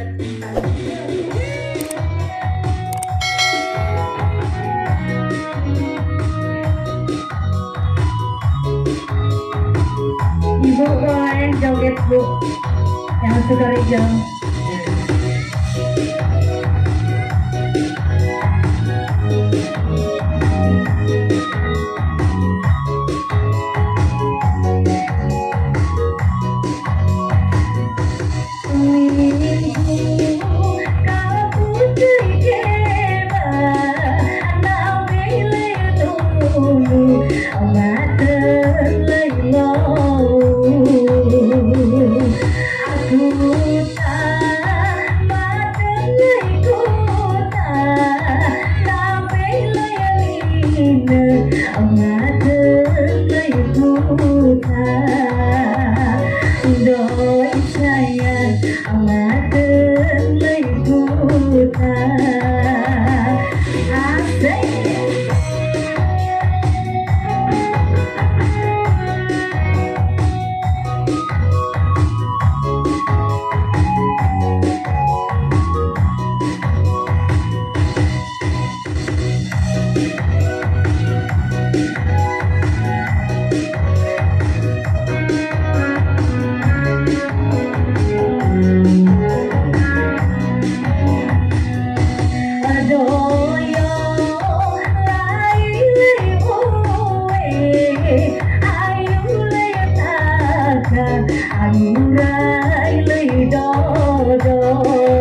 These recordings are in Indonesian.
Ibu boleh joget bu. Yang suka Rijal 自在 លៃលៃដោដោ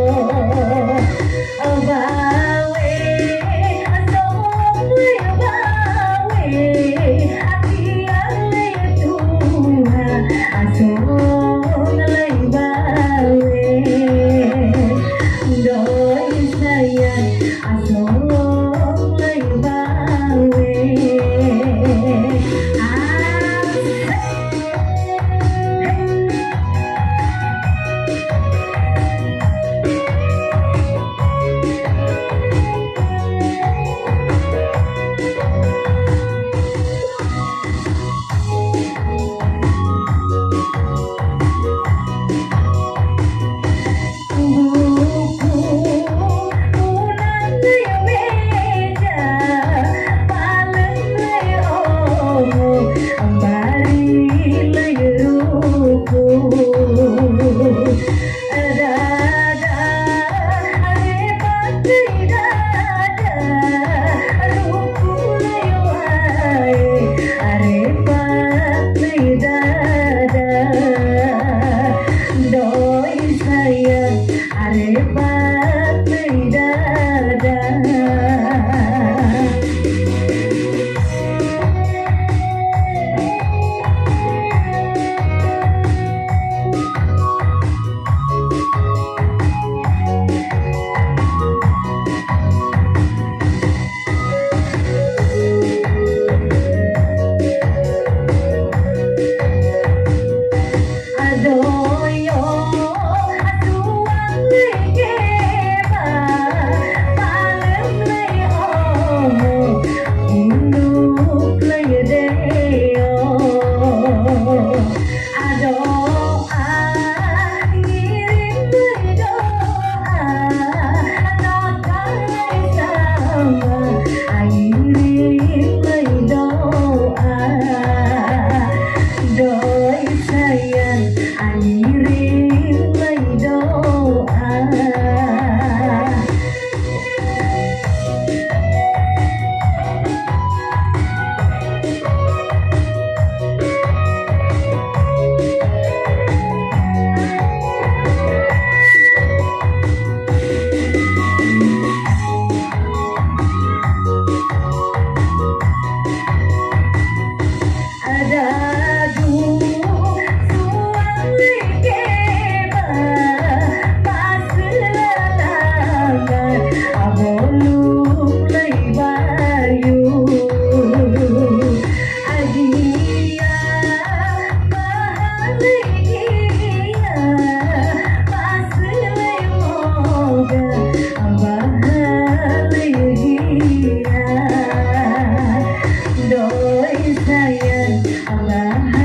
home.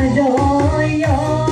adore your